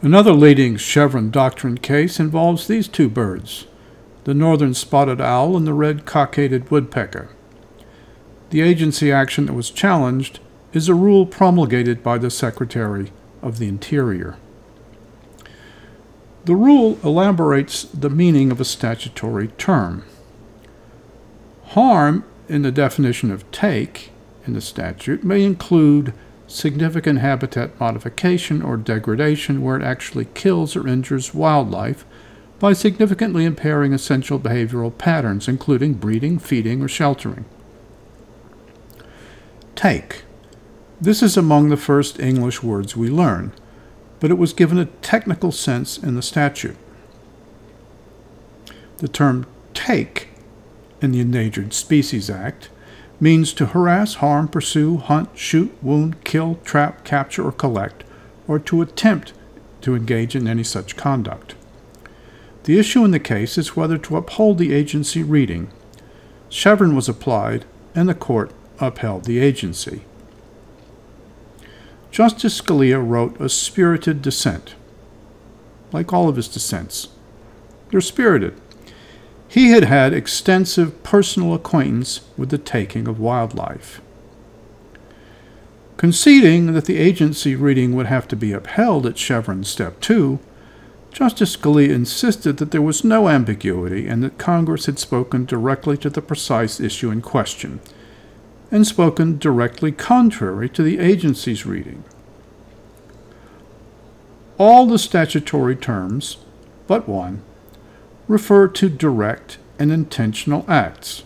Another leading Chevron doctrine case involves these two birds the northern spotted owl and the red cockaded woodpecker. The agency action that was challenged is a rule promulgated by the Secretary of the Interior. The rule elaborates the meaning of a statutory term. Harm, in the definition of take in the statute, may include significant habitat modification or degradation where it actually kills or injures wildlife by significantly impairing essential behavioral patterns, including breeding, feeding, or sheltering. Take. This is among the first English words we learn, but it was given a technical sense in the statute. The term take in the Endangered Species Act means to harass, harm, pursue, hunt, shoot, wound, kill, trap, capture, or collect, or to attempt to engage in any such conduct. The issue in the case is whether to uphold the agency reading. Chevron was applied, and the court upheld the agency. Justice Scalia wrote a spirited dissent, like all of his dissents. They're spirited. He had had extensive personal acquaintance with the taking of wildlife. Conceding that the agency reading would have to be upheld at Chevron Step 2, Justice Scalia insisted that there was no ambiguity and that Congress had spoken directly to the precise issue in question, and spoken directly contrary to the agency's reading. All the statutory terms, but one, refer to direct and intentional acts,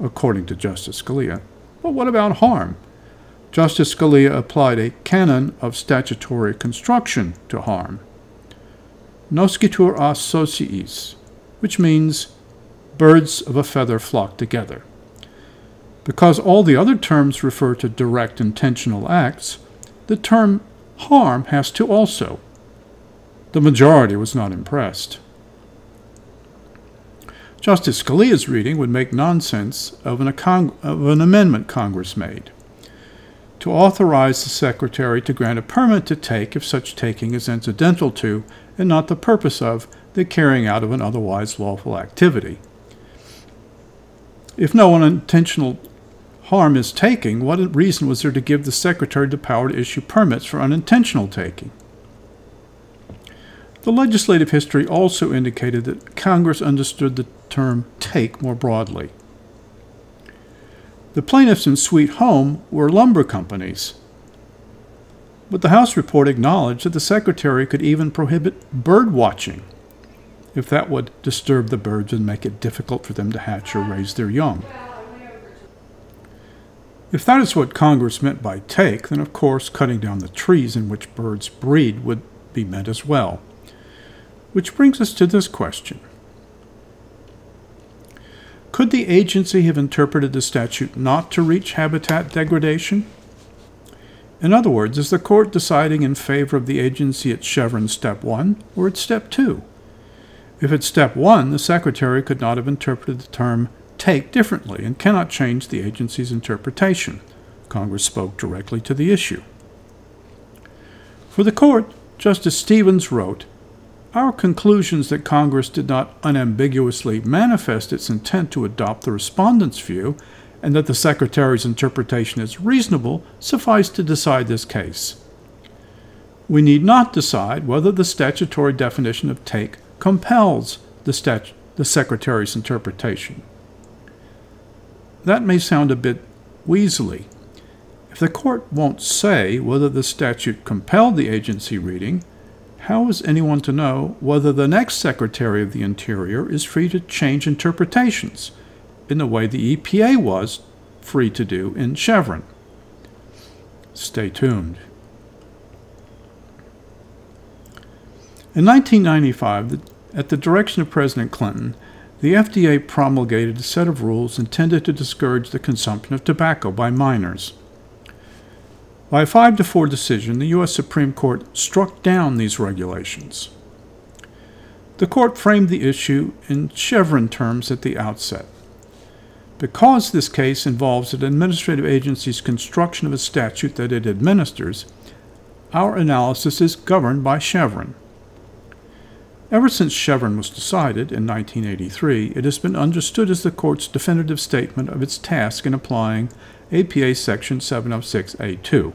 according to Justice Scalia. But what about harm? Justice Scalia applied a canon of statutory construction to harm. Noscitur a sociis, which means birds of a feather flock together. Because all the other terms refer to direct intentional acts, the term harm has to also. The majority was not impressed. Justice Scalia's reading would make nonsense of an, of an, amendment Congress made to authorize the Secretary to grant a permit to take if such taking is incidental to and not the purpose of the carrying out of an otherwise lawful activity. If no unintentional harm is taking, what reason was there to give the Secretary the power to issue permits for unintentional taking? The legislative history also indicated that Congress understood the term take more broadly. The plaintiffs in Sweet Home were lumber companies. But the House report acknowledged that the Secretary could even prohibit bird watching if that would disturb the birds and make it difficult for them to hatch or raise their young. If that is what Congress meant by take, then of course cutting down the trees in which birds breed would be meant as well. Which brings us to this question could the agency have interpreted the statute not to reach habitat degradation? In other words, is the court deciding in favor of the agency at Chevron Step 1 or at Step 2? If at Step 1, the Secretary could not have interpreted the term take differently and cannot change the agency's interpretation. Congress spoke directly to the issue. For the court, Justice Stevens wrote our conclusions that Congress did not unambiguously manifest its intent to adopt the respondent's view and that the Secretary's interpretation is reasonable suffice to decide this case. We need not decide whether the statutory definition of take compels the, the Secretary's interpretation. That may sound a bit weaselly. If the court won't say whether the statute compelled the agency reading, how is anyone to know whether the next Secretary of the Interior is free to change interpretations in the way the EPA was free to do in Chevron? Stay tuned. In 1995, at the direction of President Clinton, the FDA promulgated a set of rules intended to discourage the consumption of tobacco by minors. By a 5 to 4 decision, the U.S. Supreme Court struck down these regulations. The court framed the issue in Chevron terms at the outset. Because this case involves an administrative agency's construction of a statute that it administers, our analysis is governed by Chevron. Ever since Chevron was decided in 1983, it has been understood as the court's definitive statement of its task in applying APA Section 706A2.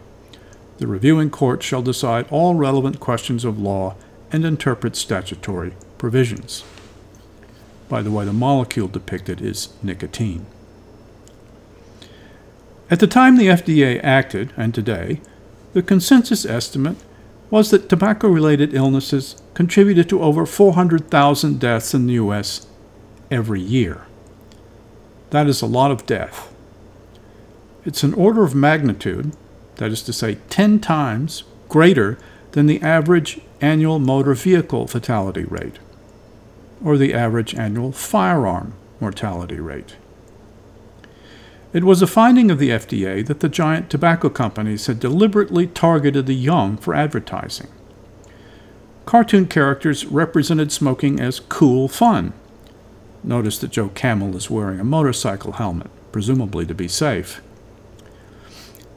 The reviewing court shall decide all relevant questions of law and interpret statutory provisions. By the way, the molecule depicted is nicotine. At the time the FDA acted, and today, the consensus estimate was that tobacco related illnesses contributed to over 400,000 deaths in the U.S. every year. That is a lot of death. It's an order of magnitude, that is to say, 10 times greater than the average annual motor vehicle fatality rate, or the average annual firearm mortality rate. It was a finding of the FDA that the giant tobacco companies had deliberately targeted the young for advertising. Cartoon characters represented smoking as cool fun. Notice that Joe Camel is wearing a motorcycle helmet, presumably to be safe.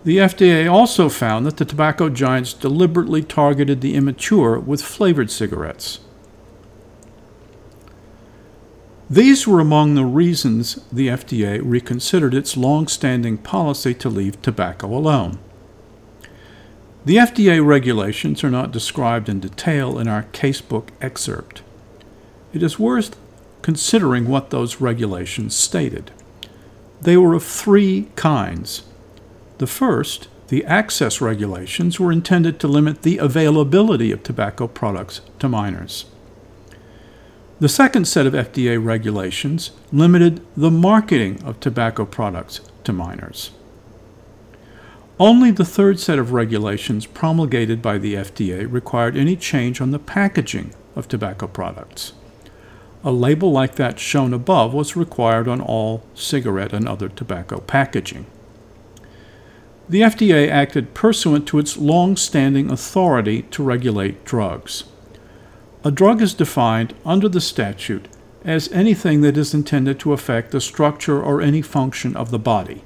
The FDA also found that the tobacco giants deliberately targeted the immature with flavored cigarettes. These were among the reasons the FDA reconsidered its long-standing policy to leave tobacco alone. The FDA regulations are not described in detail in our casebook excerpt. It is worth considering what those regulations stated. They were of three kinds. The first, the access regulations, were intended to limit the availability of tobacco products to minors. The second set of FDA regulations limited the marketing of tobacco products to minors. Only the third set of regulations promulgated by the FDA required any change on the packaging of tobacco products. A label like that shown above was required on all cigarette and other tobacco packaging. The FDA acted pursuant to its long standing authority to regulate drugs. A drug is defined under the statute as anything that is intended to affect the structure or any function of the body.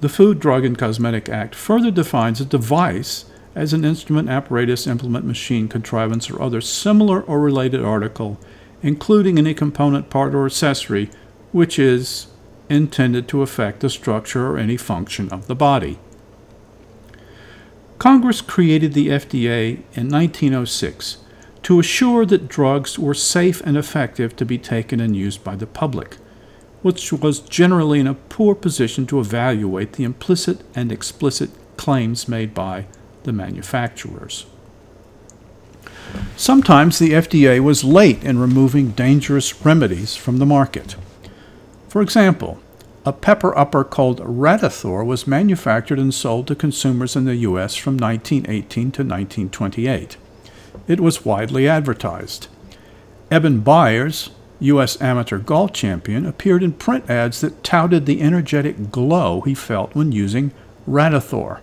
The Food, Drug, and Cosmetic Act further defines a device as an instrument, apparatus, implement, machine, contrivance, or other similar or related article, including any component, part, or accessory, which is intended to affect the structure or any function of the body. Congress created the FDA in 1906 to assure that drugs were safe and effective to be taken and used by the public, which was generally in a poor position to evaluate the implicit and explicit claims made by the manufacturers. Sometimes the FDA was late in removing dangerous remedies from the market. For example, a pepper upper called Radithor was manufactured and sold to consumers in the U.S. from 1918 to 1928 it was widely advertised. Eben Byers, U.S. amateur golf champion, appeared in print ads that touted the energetic glow he felt when using Radithor.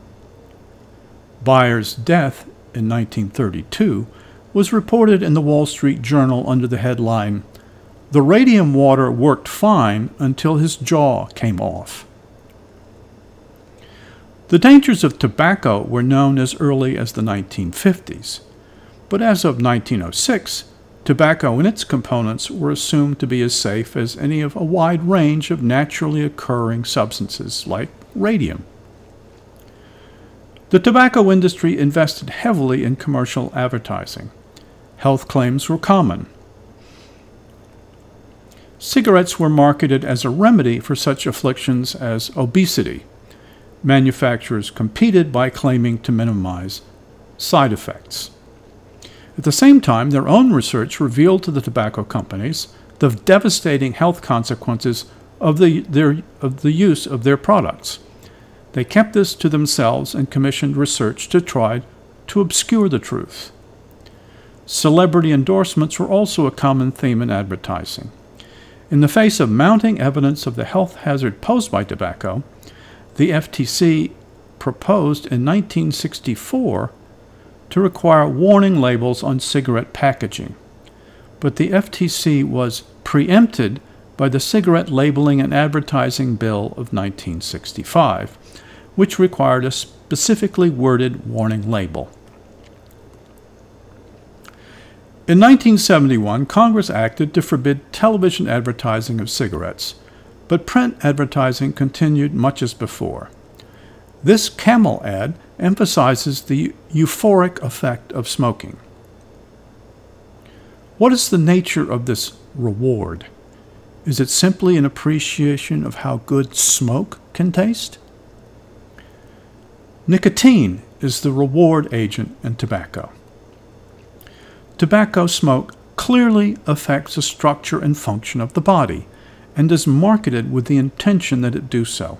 Byers' death in 1932 was reported in the Wall Street Journal under the headline, The radium water worked fine until his jaw came off. The dangers of tobacco were known as early as the 1950s but as of 1906, tobacco and its components were assumed to be as safe as any of a wide range of naturally occurring substances like radium. The tobacco industry invested heavily in commercial advertising. Health claims were common. Cigarettes were marketed as a remedy for such afflictions as obesity. Manufacturers competed by claiming to minimize side effects. At the same time, their own research revealed to the tobacco companies the devastating health consequences of the, their, of the use of their products. They kept this to themselves and commissioned research to try to obscure the truth. Celebrity endorsements were also a common theme in advertising. In the face of mounting evidence of the health hazard posed by tobacco, the FTC proposed in 1964 to require warning labels on cigarette packaging. But the FTC was preempted by the Cigarette Labeling and Advertising Bill of 1965, which required a specifically worded warning label. In 1971, Congress acted to forbid television advertising of cigarettes, but print advertising continued much as before. This camel ad emphasizes the euphoric effect of smoking. What is the nature of this reward? Is it simply an appreciation of how good smoke can taste? Nicotine is the reward agent in tobacco. Tobacco smoke clearly affects the structure and function of the body and is marketed with the intention that it do so.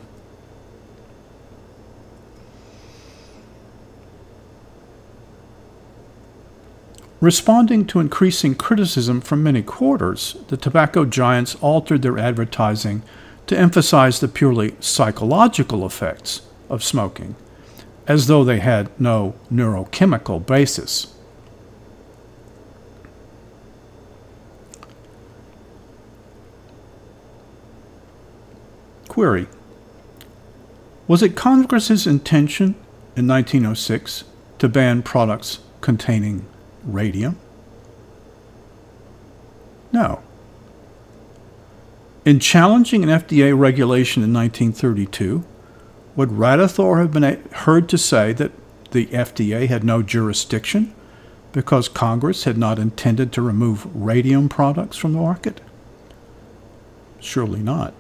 Responding to increasing criticism from many quarters, the tobacco giants altered their advertising to emphasize the purely psychological effects of smoking, as though they had no neurochemical basis. Query Was it Congress's intention in 1906 to ban products containing radium? No. In challenging an FDA regulation in 1932, would Radithor have been heard to say that the FDA had no jurisdiction because Congress had not intended to remove radium products from the market? Surely not.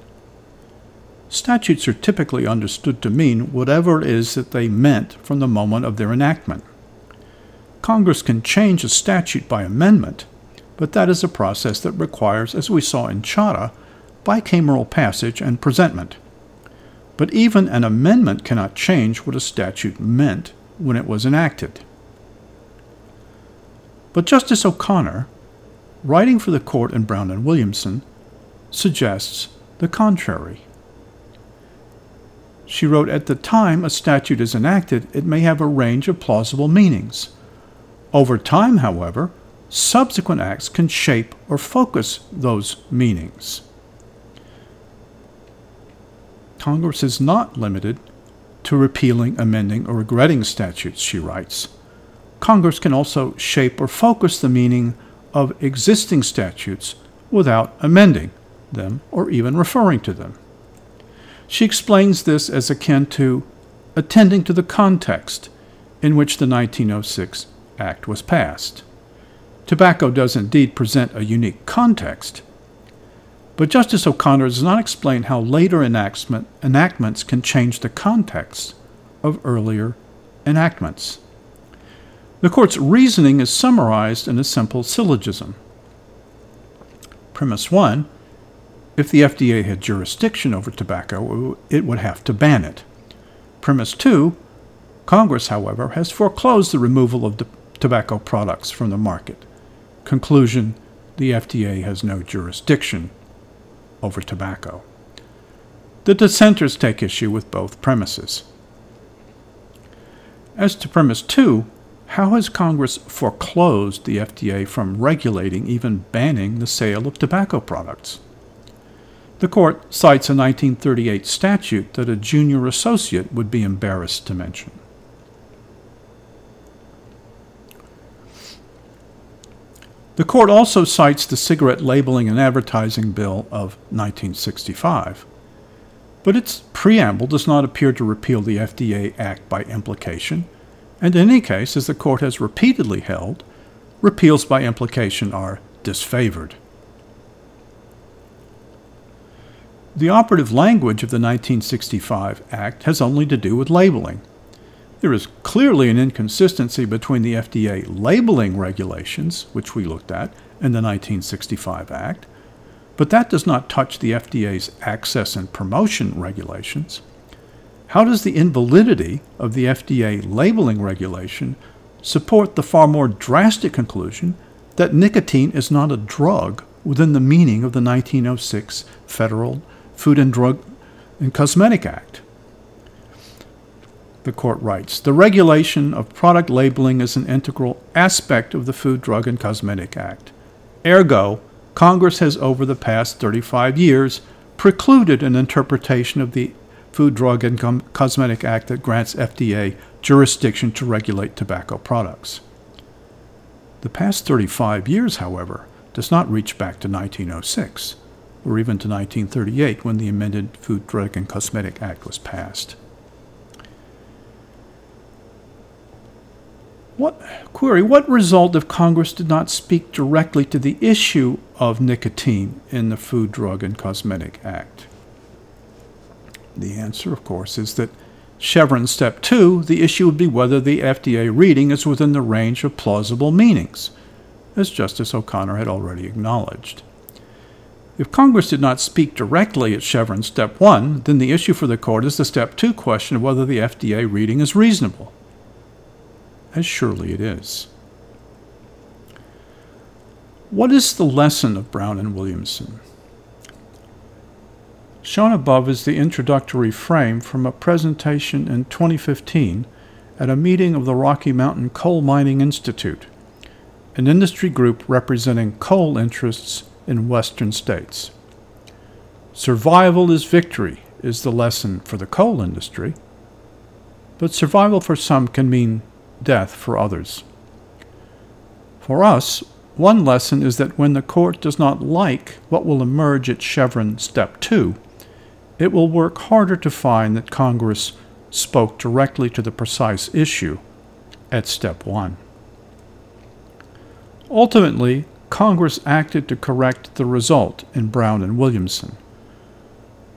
Statutes are typically understood to mean whatever it is that they meant from the moment of their enactment. Congress can change a statute by amendment, but that is a process that requires, as we saw in Chadha, bicameral passage and presentment. But even an amendment cannot change what a statute meant when it was enacted. But Justice O'Connor, writing for the court in Brown and Williamson, suggests the contrary. She wrote, At the time a statute is enacted, it may have a range of plausible meanings. Over time, however, subsequent acts can shape or focus those meanings. Congress is not limited to repealing, amending, or regretting statutes, she writes. Congress can also shape or focus the meaning of existing statutes without amending them or even referring to them. She explains this as akin to attending to the context in which the 1906 Act was passed. Tobacco does indeed present a unique context, but Justice O'Connor does not explain how later enactment, enactments can change the context of earlier enactments. The court's reasoning is summarized in a simple syllogism. Premise 1 If the FDA had jurisdiction over tobacco, it would have to ban it. Premise 2 Congress, however, has foreclosed the removal of tobacco products from the market. Conclusion the FDA has no jurisdiction over tobacco. The dissenters take issue with both premises. As to premise two, how has Congress foreclosed the FDA from regulating, even banning, the sale of tobacco products? The court cites a 1938 statute that a junior associate would be embarrassed to mention. The court also cites the Cigarette Labeling and Advertising Bill of 1965, but its preamble does not appear to repeal the FDA Act by implication, and in any case, as the court has repeatedly held, repeals by implication are disfavored. The operative language of the 1965 Act has only to do with labeling. There is clearly an inconsistency between the FDA labeling regulations, which we looked at, and the 1965 Act, but that does not touch the FDA's access and promotion regulations. How does the invalidity of the FDA labeling regulation support the far more drastic conclusion that nicotine is not a drug within the meaning of the 1906 Federal Food and Drug and Cosmetic Act? the court writes, the regulation of product labeling is an integral aspect of the Food, Drug, and Cosmetic Act. Ergo, Congress has over the past 35 years precluded an interpretation of the Food, Drug, and Com- Cosmetic Act that grants FDA jurisdiction to regulate tobacco products. The past 35 years, however, does not reach back to 1906 or even to 1938 when the amended Food, Drug, and Cosmetic Act was passed. What query? What result if Congress did not speak directly to the issue of nicotine in the Food, Drug, and Cosmetic Act? The answer, of course, is that Chevron step two, the issue would be whether the FDA reading is within the range of plausible meanings, as Justice O'Connor had already acknowledged. If Congress did not speak directly at Chevron step one, then the issue for the court is the step two question of whether the FDA reading is reasonable as surely it is. What is the lesson of Brown and Williamson? Shown above is the introductory frame from a presentation in 2015 at a meeting of the Rocky Mountain Coal Mining Institute, an industry group representing coal interests in western states. Survival is victory is the lesson for the coal industry, but survival for some can mean death for others. For us, one lesson is that when the court does not like what will emerge at Chevron Step 2, it will work harder to find that Congress spoke directly to the precise issue at Step 1. Ultimately, Congress acted to correct the result in Brown and Williamson.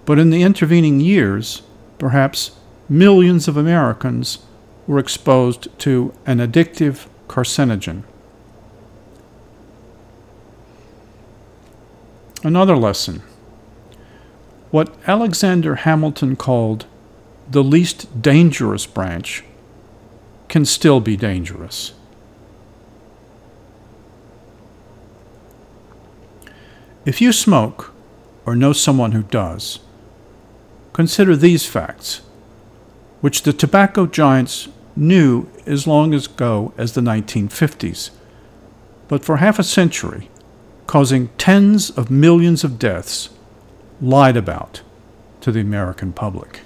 But in the intervening years, perhaps millions of Americans were exposed to an addictive carcinogen. Another lesson. What Alexander Hamilton called the least dangerous branch can still be dangerous. If you smoke, or know someone who does, consider these facts, which the tobacco giants knew as long ago as the 1950s, but for half a century, causing tens of millions of deaths, lied about to the American public.